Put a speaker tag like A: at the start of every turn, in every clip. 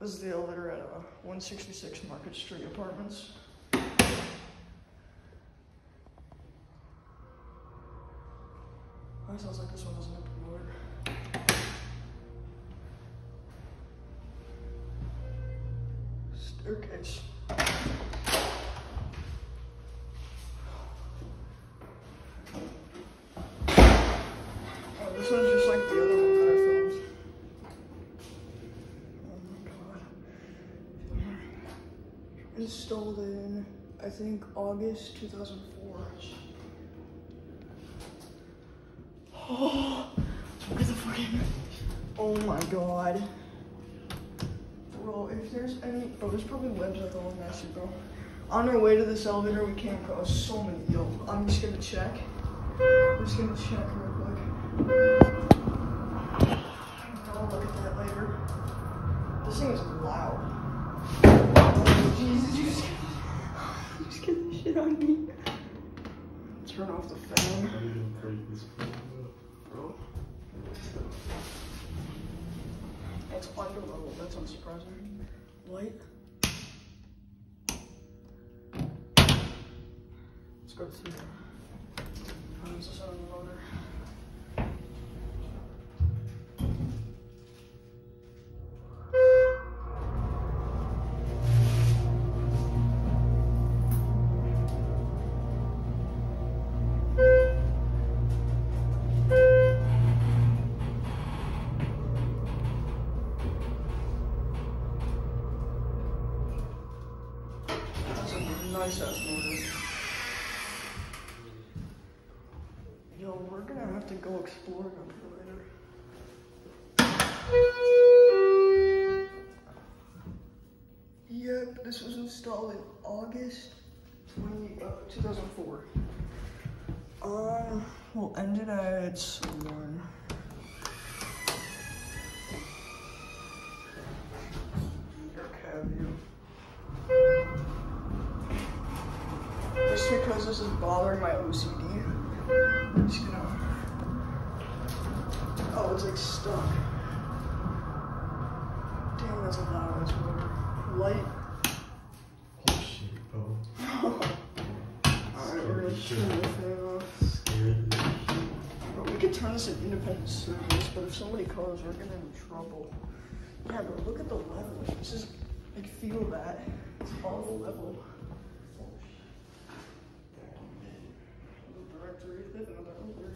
A: This is the elevator at uh, 166 Market Street Apartments. That sounds like this one doesn't have to work. Staircase. Oh, this one's just like the other one that I filmed. Oh my god. Installed in, I think, August 2004. Oh, look at the fucking. Oh my god. Bro, if there's any. Bro, there's probably webs at the whole messy, bro. On our way to this elevator, we came across so many. Yo, I'm just gonna check. I'm just gonna check real quick. I'll look at that later. This thing is loud. Jesus, you just, just get the shit on me. Turn off the fan. Bro. It's under level, that's unsurprising. Light. Let's go to Weishauptmodus. Yo, we're gonna have to go explore them later. Yep, this was installed in August 20, uh, 2004. Um, we'll end it at 1. Just because this is bothering my OCD, I'm just gonna. Oh, it's like stuck. Damn, that's a loud ass. Light.
B: Oh shit, bro.
A: Alright, we're gonna turn off.
B: Scared of
A: Bro, we could turn this in independent service, but if somebody calls, we're gonna be in trouble. Yeah, but look at the level. This is, like, feel that. It's all the level. The directory, they have another over.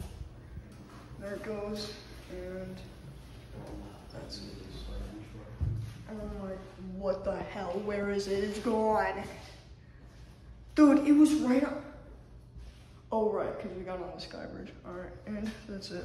A: There it goes, and that's it. And I'm like, what the hell? Where is it? It's gone. Dude, it was right up. Oh, right, because we got on the sky bridge. All right, and that's it.